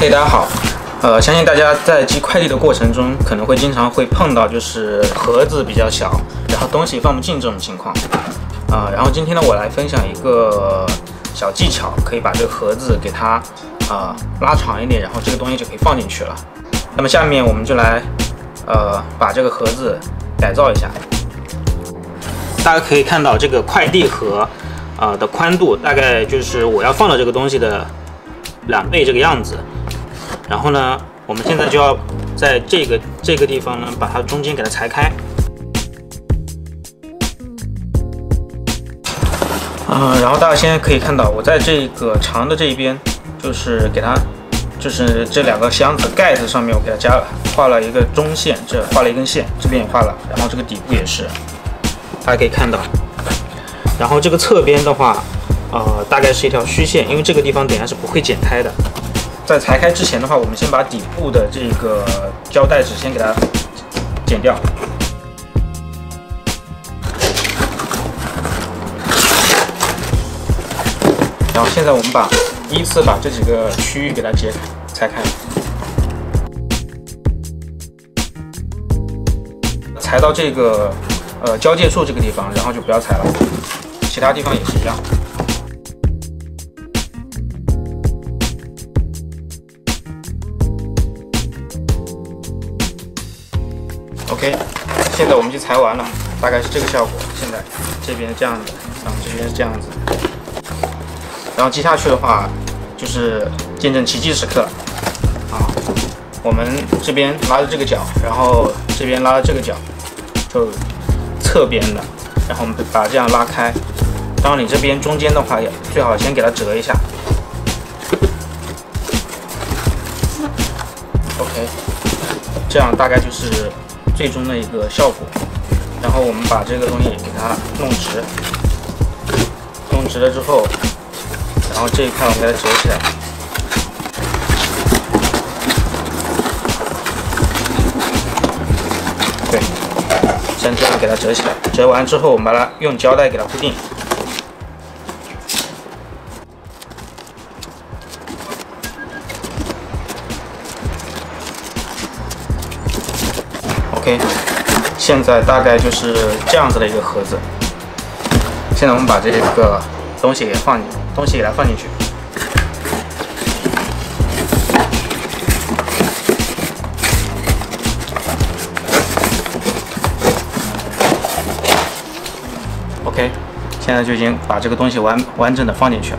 嘿，大家好，呃，相信大家在寄快递的过程中，可能会经常会碰到就是盒子比较小，然后东西放不进这种情况，啊，然后今天呢，我来分享一个小技巧，可以把这个盒子给它啊拉长一点，然后这个东西就可以放进去了。那么下面我们就来呃把这个盒子改造一下。大家可以看到这个快递盒啊的宽度，大概就是我要放的这个东西的两倍这个样子。然后呢，我们现在就要在这个这个地方呢，把它中间给它裁开。嗯，然后大家现在可以看到，我在这个长的这一边，就是给它，就是这两个箱子盖子上面，我给它加了画了一个中线，这画了一根线，这边也画了，然后这个底部也是，大家可以看到。然后这个侧边的话，呃，大概是一条虚线，因为这个地方等下是不会剪开的。在裁开之前的话，我们先把底部的这个胶带纸先给它剪掉。然后现在我们把依次把这几个区域给它揭开、裁开，裁到这个呃交界处这个地方，然后就不要裁了，其他地方也是一样。OK，现在我们就裁完了，大概是这个效果。现在这边这样子，然后这边是这样子，然后接下去的话就是见证奇迹时刻了啊！我们这边拉着这个角，然后这边拉着这个角，就侧边的，然后我们把这样拉开。当然你这边中间的话，也最好先给它折一下。OK，这样大概就是。最终的一个效果，然后我们把这个东西给它弄直，弄直了之后，然后这一块我们给它折起来，对，先这样给它折起来，折完之后我们把它用胶带给它固定。现在大概就是这样子的一个盒子。现在我们把这个东西给放进，东西给它放进去。OK，现在就已经把这个东西完完整的放进去了。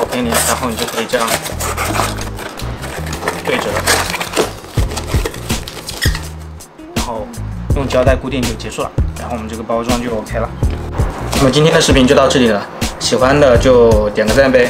OK，你然后你就可以这样对折。然后用胶带固定就结束了，然后我们这个包装就 OK 了。那么今天的视频就到这里了，喜欢的就点个赞呗。